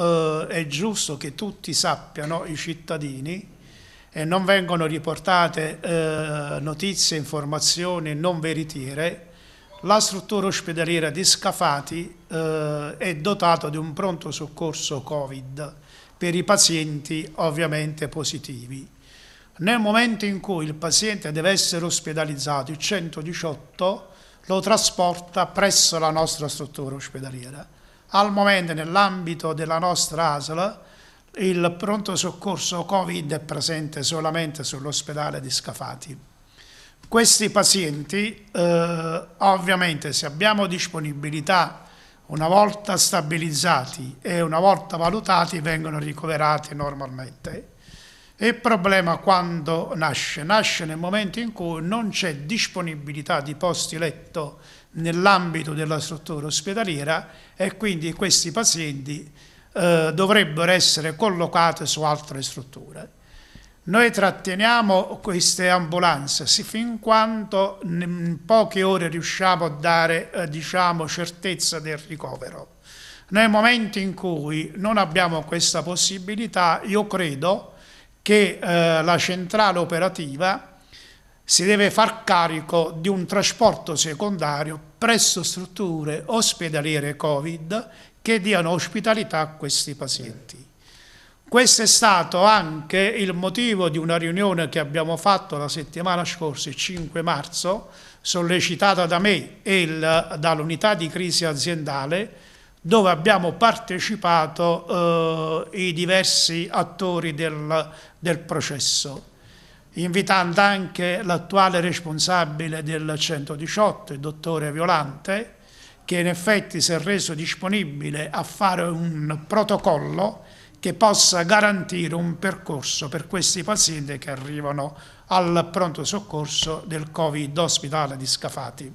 eh, è giusto che tutti sappiano, i cittadini, e non vengono riportate eh, notizie, informazioni non veritiere, la struttura ospedaliera di Scafati eh, è dotata di un pronto soccorso Covid per i pazienti ovviamente positivi. Nel momento in cui il paziente deve essere ospedalizzato, il 118 lo trasporta presso la nostra struttura ospedaliera. Al momento nell'ambito della nostra ASL il pronto soccorso Covid è presente solamente sull'ospedale di Scafati. Questi pazienti, eh, ovviamente, se abbiamo disponibilità, una volta stabilizzati e una volta valutati, vengono ricoverati normalmente. Il problema quando nasce? Nasce nel momento in cui non c'è disponibilità di posti letto nell'ambito della struttura ospedaliera e quindi questi pazienti eh, dovrebbero essere collocati su altre strutture. Noi tratteniamo queste ambulanze fin quando in poche ore riusciamo a dare eh, diciamo, certezza del ricovero. Nel momento in cui non abbiamo questa possibilità, io credo che eh, la centrale operativa si deve far carico di un trasporto secondario presso strutture ospedaliere Covid che diano ospitalità a questi pazienti. Questo è stato anche il motivo di una riunione che abbiamo fatto la settimana scorsa, il 5 marzo, sollecitata da me e dall'unità di crisi aziendale, dove abbiamo partecipato eh, i diversi attori del, del processo, invitando anche l'attuale responsabile del 118, il dottore Violante, che in effetti si è reso disponibile a fare un protocollo che possa garantire un percorso per questi pazienti che arrivano al pronto soccorso del Covid ospitale di Scafati.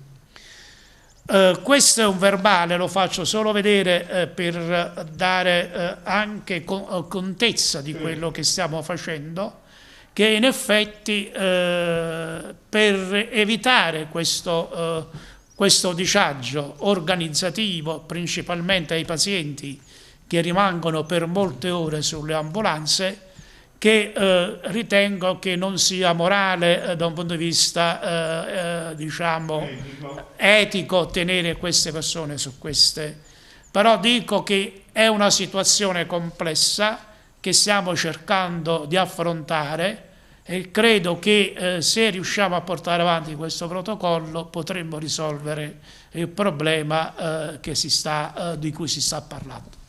Uh, questo è un verbale, lo faccio solo vedere uh, per dare uh, anche con, contezza di quello che stiamo facendo, che in effetti per evitare questo, questo disagio organizzativo, principalmente ai pazienti che rimangono per molte ore sulle ambulanze, che eh, ritengo che non sia morale eh, da un punto di vista eh, eh, diciamo etico. etico tenere queste persone su queste però dico che è una situazione complessa che stiamo cercando di affrontare e credo che eh, se riusciamo a portare avanti questo protocollo potremmo risolvere il problema eh, sta, di cui si sta parlando.